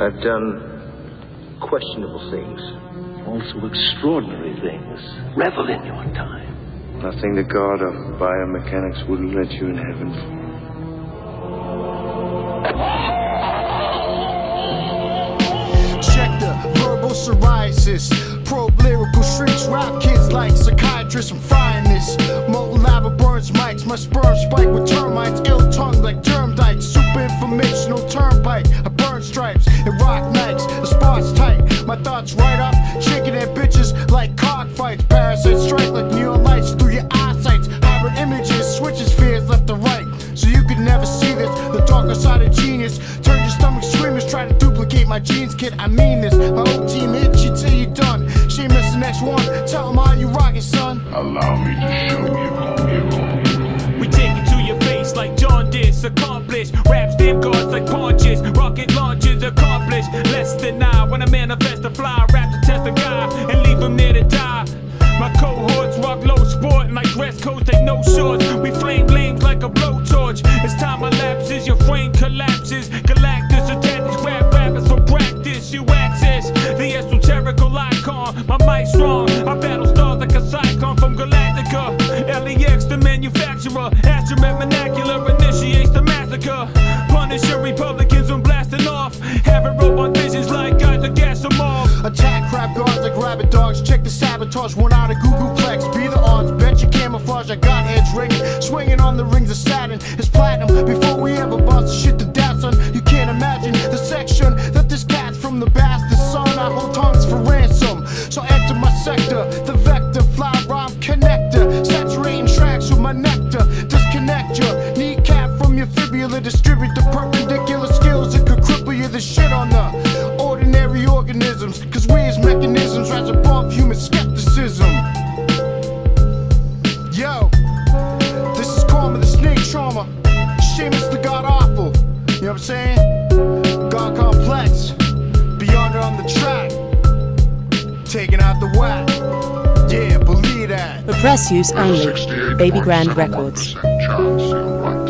I've done questionable things. Also extraordinary things. Revel in your time. Nothing the god of biomechanics wouldn't let you in heaven for. Check the verbal psoriasis. Probe lyrical streets, rap kids like psychiatrists. I'm frying this. Molten lava burns mics. My sperm spike with termites. Ill tongue like germ dikes. Super informational turnpike. My right up. Chicken and bitches like cockfights. Parasites strike like neon lights through your eyesight. Hybrid images, switches fears left to right. So you could never see this. The darker side of genius. Turn your stomach screamers. Try to duplicate my genes, kid. I mean this. My whole team no shorts. We flame flames like a blowtorch. As time elapses, your frame collapses. Galactus attack these rap rappers for practice. You access the esoterical icon. My mic's strong. I battle stars like a cyclone from Galactica. LEX, the manufacturer. Astromet vernacular initiates the massacre. Punisher Republicans when blasting off. Having robot visions like Isaac Asimov. Attack crab guards like rabbit dogs. Check the sabotage. One out of. Bet camouflage. I got heads rigged. Swinging on the rings of Saturn. It's platinum. Before we ever bust the shit to death, son. You can't imagine the section that this cat's from the bastard son. I hold tongues for ransom. So enter my sector. The vector. Fly rhyme connector. Saturating tracks with my nectar. Disconnect your kneecap from your fibula. Distribute the perpendicular Seamus the God Awful. You know what I'm saying? God Complex. Beyond on the track. Taking out the whack. Yeah, believe that. For press use only. Babygrande Records. chance you'll run